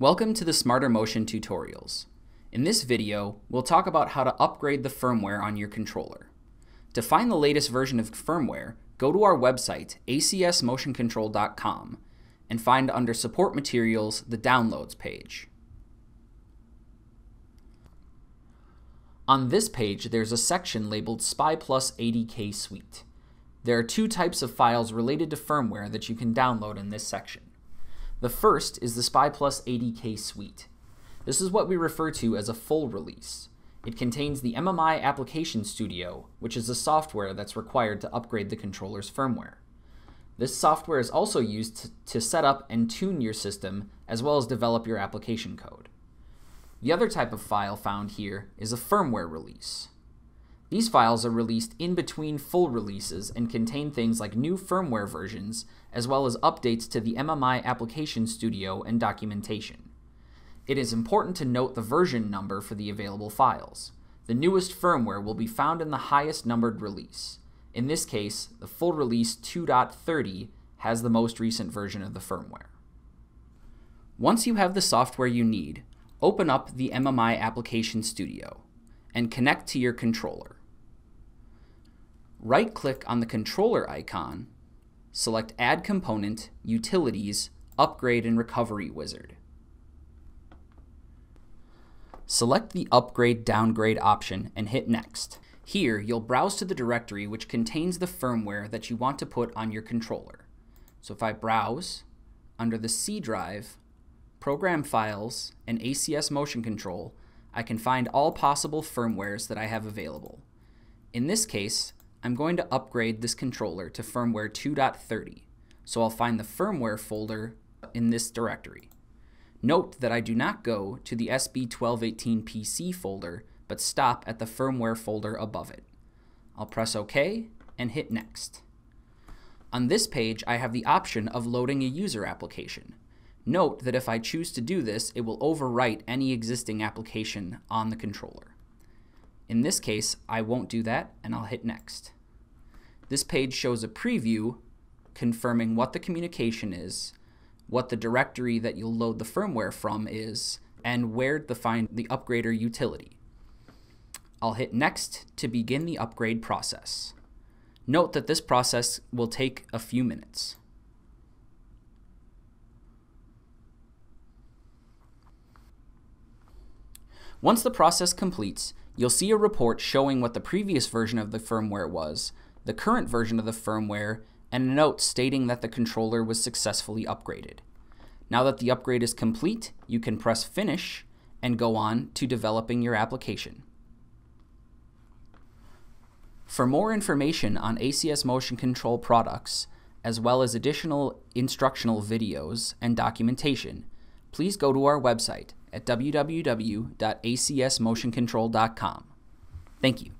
Welcome to the Smarter Motion tutorials. In this video, we'll talk about how to upgrade the firmware on your controller. To find the latest version of firmware, go to our website, acsmotioncontrol.com, and find under Support Materials the Downloads page. On this page, there's a section labeled SPiiPlus ADK Suite. There are two types of files related to firmware that you can download in this section. The first is the SPiiPlus ADK Suite. This is what we refer to as a full release. It contains the MMI Application Studio, which is the software that's required to upgrade the controller's firmware. This software is also used to set up and tune your system, as well as develop your application code. The other type of file found here is a firmware release. These files are released in between full releases and contain things like new firmware versions, as well as updates to the MMI Application Studio and documentation. It is important to note the version number for the available files. The newest firmware will be found in the highest numbered release. In this case, the full release 2.30 has the most recent version of the firmware. Once you have the software you need, open up the MMI Application Studio and connect to your controller. Right-click on the controller icon, select Add Component, Utilities, Upgrade and Recovery Wizard. Select the Upgrade Downgrade option and hit Next. Here, you'll browse to the directory which contains the firmware that you want to put on your controller. So if I browse, under the C drive, Program Files, and ACS Motion Control, I can find all possible firmwares that I have available. In this case, I'm going to upgrade this controller to firmware 2.30, so I'll find the firmware folder in this directory. Note that I do not go to the SB1218PC folder, but stop at the firmware folder above it. I'll press OK and hit Next. On this page, I have the option of loading a user application. Note that if I choose to do this, it will overwrite any existing application on the controller. In this case, I won't do that, and I'll hit Next. This page shows a preview confirming what the communication is, what the directory that you'll load the firmware from is, and where to find the upgrader utility. I'll hit Next to begin the upgrade process. Note that this process will take a few minutes. Once the process completes, you'll see a report showing what the previous version of the firmware was, the current version of the firmware, and a note stating that the controller was successfully upgraded. Now that the upgrade is complete, you can press Finish and go on to developing your application. For more information on ACS Motion Control products, as well as additional instructional videos and documentation, please go to our website at www.acsmotioncontrol.com. Thank you.